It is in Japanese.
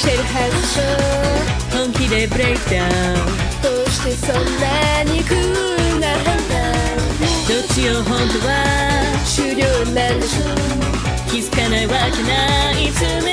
してるはず。で本気でブレイクダウン。どうしてそんなにクールな判断どっちを本当は？終了なんでしょう気づかないわけない。い